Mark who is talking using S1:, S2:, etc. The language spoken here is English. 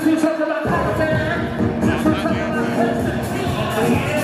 S1: This is